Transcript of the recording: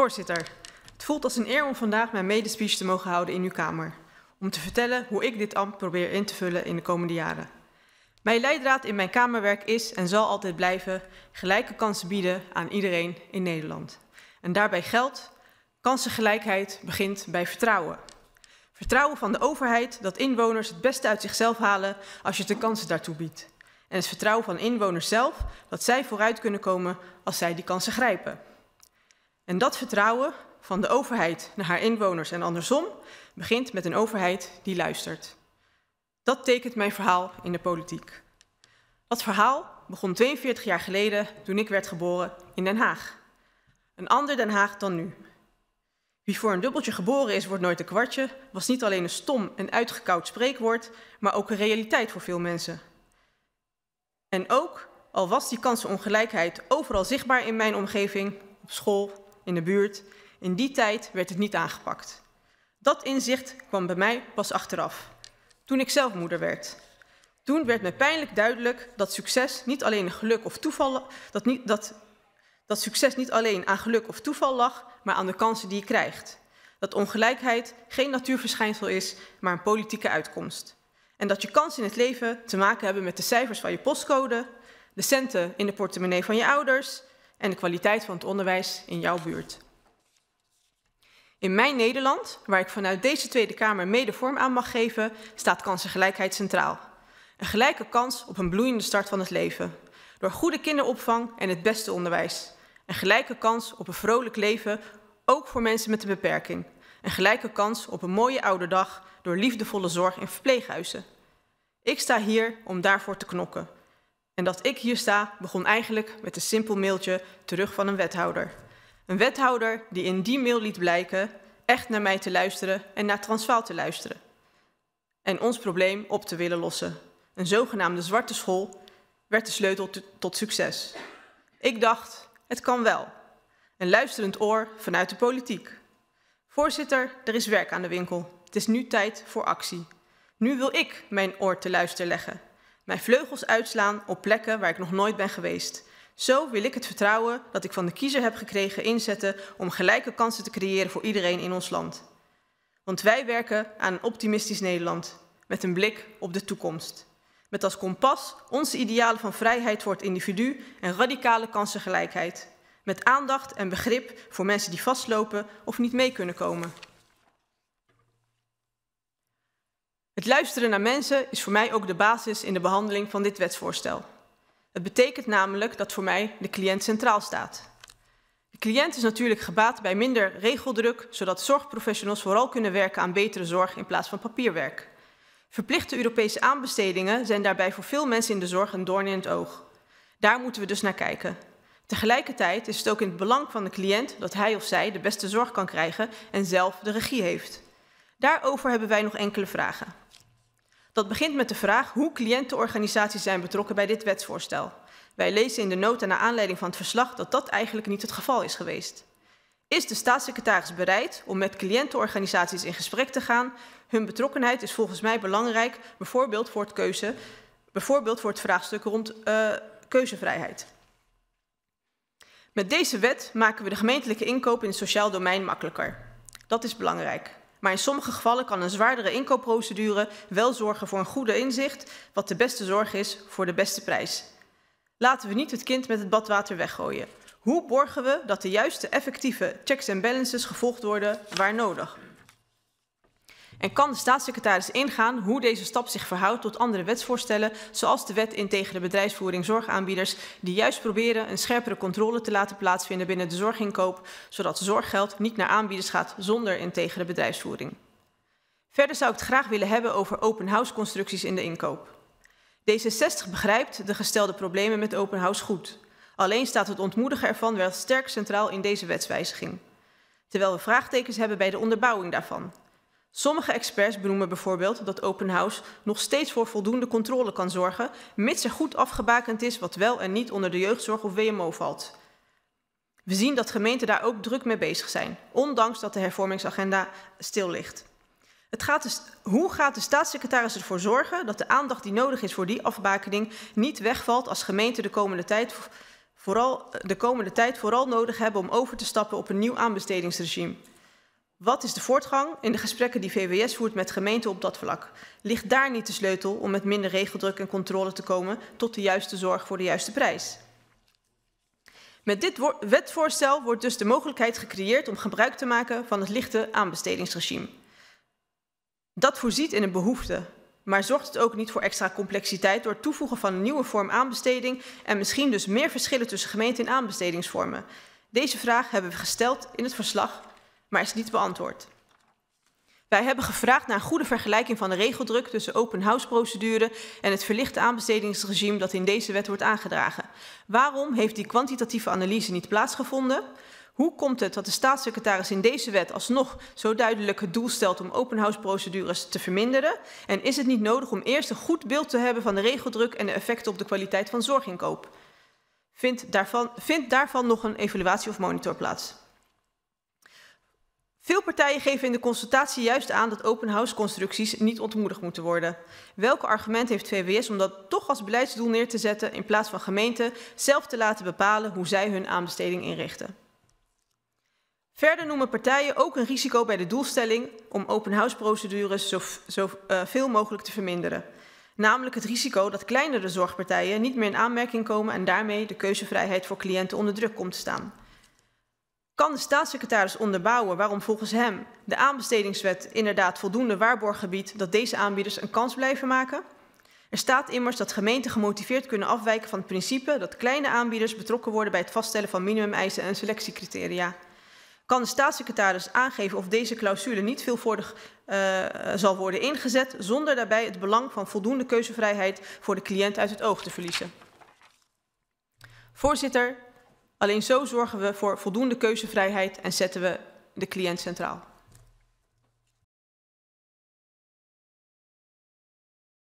Voorzitter, het voelt als een eer om vandaag mijn medespeech te mogen houden in uw Kamer. Om te vertellen hoe ik dit ambt probeer in te vullen in de komende jaren. Mijn leidraad in mijn Kamerwerk is en zal altijd blijven gelijke kansen bieden aan iedereen in Nederland. En daarbij geldt, kansengelijkheid begint bij vertrouwen. Vertrouwen van de overheid dat inwoners het beste uit zichzelf halen als je de kansen daartoe biedt. En het vertrouwen van inwoners zelf dat zij vooruit kunnen komen als zij die kansen grijpen. En dat vertrouwen van de overheid naar haar inwoners en andersom begint met een overheid die luistert. Dat tekent mijn verhaal in de politiek. Dat verhaal begon 42 jaar geleden toen ik werd geboren in Den Haag. Een ander Den Haag dan nu. Wie voor een dubbeltje geboren is, wordt nooit een kwartje, was niet alleen een stom en uitgekoud spreekwoord, maar ook een realiteit voor veel mensen. En ook, al was die kansenongelijkheid overal zichtbaar in mijn omgeving, op school, in de buurt, in die tijd werd het niet aangepakt. Dat inzicht kwam bij mij pas achteraf, toen ik zelf moeder werd. Toen werd me pijnlijk duidelijk dat succes niet alleen geluk of toeval, dat, niet, dat, dat succes niet alleen aan geluk of toeval lag, maar aan de kansen die je krijgt. Dat ongelijkheid geen natuurverschijnsel is, maar een politieke uitkomst. En dat je kansen in het leven te maken hebben met de cijfers van je postcode, de centen in de portemonnee van je ouders en de kwaliteit van het onderwijs in jouw buurt. In mijn Nederland, waar ik vanuit deze Tweede Kamer mede vorm aan mag geven, staat kansengelijkheid centraal. Een gelijke kans op een bloeiende start van het leven. Door goede kinderopvang en het beste onderwijs. Een gelijke kans op een vrolijk leven, ook voor mensen met een beperking. Een gelijke kans op een mooie ouderdag door liefdevolle zorg in verpleeghuizen. Ik sta hier om daarvoor te knokken. En dat ik hier sta begon eigenlijk met een simpel mailtje terug van een wethouder. Een wethouder die in die mail liet blijken echt naar mij te luisteren en naar Transvaal te luisteren. En ons probleem op te willen lossen. Een zogenaamde zwarte school werd de sleutel tot succes. Ik dacht, het kan wel. Een luisterend oor vanuit de politiek. Voorzitter, er is werk aan de winkel. Het is nu tijd voor actie. Nu wil ik mijn oor te luisteren leggen. Mijn vleugels uitslaan op plekken waar ik nog nooit ben geweest. Zo wil ik het vertrouwen dat ik van de kiezer heb gekregen inzetten om gelijke kansen te creëren voor iedereen in ons land. Want wij werken aan een optimistisch Nederland met een blik op de toekomst. Met als kompas onze idealen van vrijheid voor het individu en radicale kansengelijkheid. Met aandacht en begrip voor mensen die vastlopen of niet mee kunnen komen. Het luisteren naar mensen is voor mij ook de basis in de behandeling van dit wetsvoorstel. Het betekent namelijk dat voor mij de cliënt centraal staat. De cliënt is natuurlijk gebaat bij minder regeldruk, zodat zorgprofessionals vooral kunnen werken aan betere zorg in plaats van papierwerk. Verplichte Europese aanbestedingen zijn daarbij voor veel mensen in de zorg een doorn in het oog. Daar moeten we dus naar kijken. Tegelijkertijd is het ook in het belang van de cliënt dat hij of zij de beste zorg kan krijgen en zelf de regie heeft. Daarover hebben wij nog enkele vragen. Dat begint met de vraag hoe cliëntenorganisaties zijn betrokken bij dit wetsvoorstel. Wij lezen in de nota naar aanleiding van het verslag dat dat eigenlijk niet het geval is geweest. Is de staatssecretaris bereid om met cliëntenorganisaties in gesprek te gaan? Hun betrokkenheid is volgens mij belangrijk, bijvoorbeeld voor het, keuze, bijvoorbeeld voor het vraagstuk rond uh, keuzevrijheid. Met deze wet maken we de gemeentelijke inkoop in het sociaal domein makkelijker. Dat is belangrijk. Maar in sommige gevallen kan een zwaardere inkoopprocedure wel zorgen voor een goede inzicht wat de beste zorg is voor de beste prijs. Laten we niet het kind met het badwater weggooien. Hoe borgen we dat de juiste effectieve checks en balances gevolgd worden waar nodig? En kan de staatssecretaris ingaan hoe deze stap zich verhoudt tot andere wetsvoorstellen, zoals de wet integere bedrijfsvoering zorgaanbieders, die juist proberen een scherpere controle te laten plaatsvinden binnen de zorginkoop, zodat zorggeld niet naar aanbieders gaat zonder integere bedrijfsvoering. Verder zou ik het graag willen hebben over open house constructies in de inkoop. D66 begrijpt de gestelde problemen met open house goed. Alleen staat het ontmoedigen ervan wel sterk centraal in deze wetswijziging. Terwijl we vraagtekens hebben bij de onderbouwing daarvan. Sommige experts benoemen bijvoorbeeld dat open house nog steeds voor voldoende controle kan zorgen, mits er goed afgebakend is wat wel en niet onder de jeugdzorg of WMO valt. We zien dat gemeenten daar ook druk mee bezig zijn, ondanks dat de hervormingsagenda stil ligt. Het gaat dus, hoe gaat de staatssecretaris ervoor zorgen dat de aandacht die nodig is voor die afbakening niet wegvalt als gemeenten de komende tijd vooral de komende tijd vooral nodig hebben om over te stappen op een nieuw aanbestedingsregime. Wat is de voortgang in de gesprekken die VWS voert met gemeenten op dat vlak? Ligt daar niet de sleutel om met minder regeldruk en controle te komen tot de juiste zorg voor de juiste prijs? Met dit wetvoorstel wordt dus de mogelijkheid gecreëerd om gebruik te maken van het lichte aanbestedingsregime. Dat voorziet in een behoefte, maar zorgt het ook niet voor extra complexiteit door het toevoegen van een nieuwe vorm aanbesteding en misschien dus meer verschillen tussen gemeenten in aanbestedingsvormen? Deze vraag hebben we gesteld in het verslag, maar is niet beantwoord. Wij hebben gevraagd naar een goede vergelijking van de regeldruk tussen open house procedure en het verlichte aanbestedingsregime dat in deze wet wordt aangedragen. Waarom heeft die kwantitatieve analyse niet plaatsgevonden? Hoe komt het dat de staatssecretaris in deze wet alsnog zo duidelijk het doel stelt om open house procedures te verminderen? En is het niet nodig om eerst een goed beeld te hebben van de regeldruk en de effecten op de kwaliteit van zorginkoop? Vindt daarvan, vindt daarvan nog een evaluatie of monitor plaats? Veel partijen geven in de consultatie juist aan dat open house constructies niet ontmoedigd moeten worden. Welke argument heeft VWS om dat toch als beleidsdoel neer te zetten in plaats van gemeenten zelf te laten bepalen hoe zij hun aanbesteding inrichten? Verder noemen partijen ook een risico bij de doelstelling om open house procedures zo, zo uh, veel mogelijk te verminderen. Namelijk het risico dat kleinere zorgpartijen niet meer in aanmerking komen en daarmee de keuzevrijheid voor cliënten onder druk komt te staan. Kan de staatssecretaris onderbouwen waarom volgens hem de aanbestedingswet inderdaad voldoende waarborg biedt dat deze aanbieders een kans blijven maken? Er staat immers dat gemeenten gemotiveerd kunnen afwijken van het principe dat kleine aanbieders betrokken worden bij het vaststellen van minimumeisen en selectiecriteria. Kan de staatssecretaris aangeven of deze clausule niet veelvoudig uh, zal worden ingezet zonder daarbij het belang van voldoende keuzevrijheid voor de cliënt uit het oog te verliezen? Voorzitter, Alleen zo zorgen we voor voldoende keuzevrijheid en zetten we de cliënt centraal.